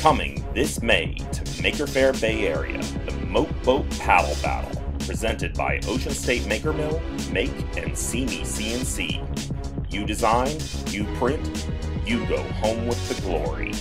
Coming this May to Maker Faire Bay Area, the Moat Boat Paddle Battle, presented by Ocean State Maker Mill, Make and SeeMeCNC. You design, you print, you go home with the glory.